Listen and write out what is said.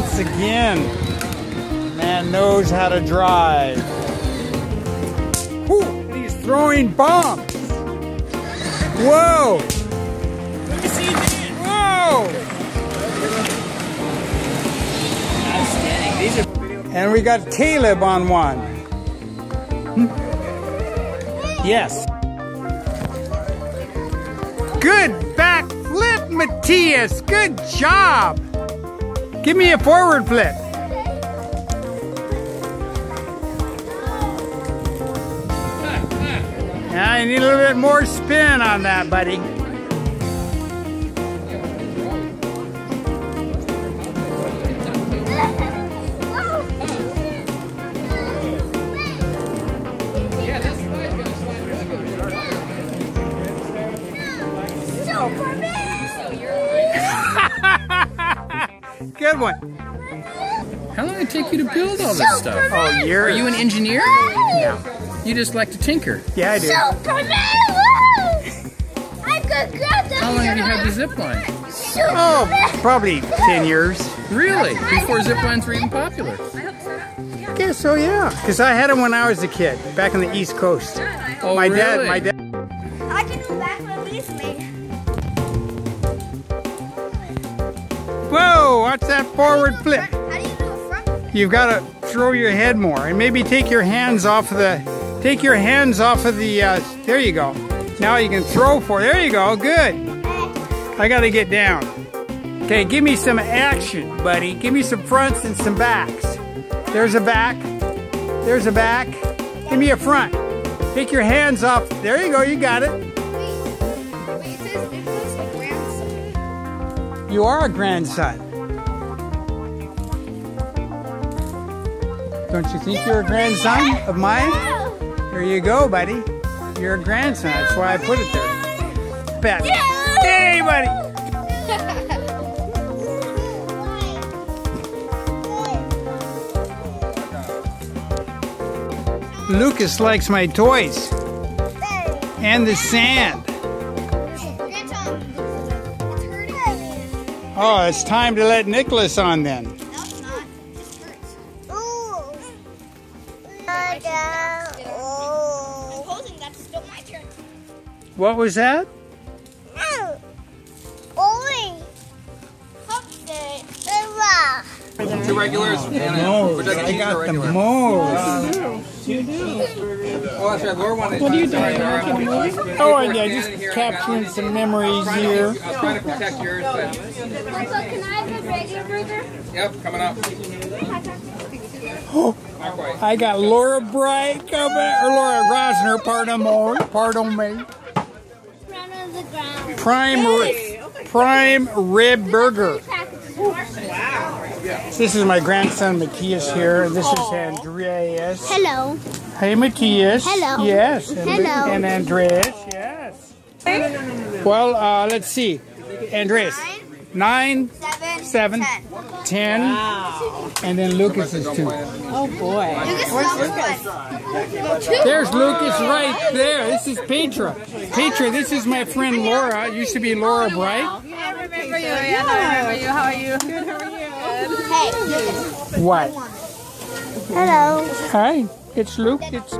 once again. Man knows how to drive. Whew, he's throwing bombs. Whoa! Let me see you dance. Whoa! Outstanding. These are And we got Caleb on one. Yes. Good backflip, Matteas. Good job. Give me a forward flip. You need a little bit more spin on that, buddy. Good one. How long did it take you to build all this stuff? Oh, you're. Are you an engineer? No. You just like to tinker. Yeah, I do. Superman! I could grab the How long have you had the zip line? Oh, probably 10 years. Really? Before zip lines were even popular. I guess so, yeah. Because I had them when I was a kid, back on the East Coast. Oh, my really? dad, my dad. What's that forward flip? How do you do a front flip? You've got to throw your head more and maybe take your hands off of the, take your hands off of the, uh, there you go. Now you can throw for, there you go, good. I got to get down. Okay, give me some action, buddy. Give me some fronts and some backs. There's a back. There's a back. Give me a front. Take your hands off. There you go, you got it. Wait, wait, it says it looks like grandson. You are a grandson. Don't you think you're a grandson of mine? There you go, buddy. You're a grandson. That's why I put it there. Bet. Hey, buddy. Lukas likes my toys and the sand. Grandson, it's hurting. Oh, it's time to let Nikolas on then. What was that? Oh, Two regulars and Moles. I got the moles. Oh, that's right. Laura wanted. What are you doing? Oh, and yeah, just capturing some memories here. I was trying to protect yours, but Papa, can I have a regular burger? yep, coming up. Oh, I got Laura Bright coming, or Laura Rosner, pardon me, pardon me. Run on the. Prime, ri- prime rib burger. This is my grandson Matteas here, this is Andreas. Hello. Hey, Matteas. Hello. Yes. And, Hello. And Andreas. Yes. Well, uh, let's see. Andreas. Nine, Seven. Seven, Ten. ten, and then Lukas is two. Oh boy. Lukas, Where's Lukas? There's Lukas right there. This is Petra. Petra, this is my friend Laura. It used to be Laura Bright. I remember you. Yeah, I remember you. How are you? Good. How are you? Hey, Lukas. What? Hello. Hi, it's Luke. It's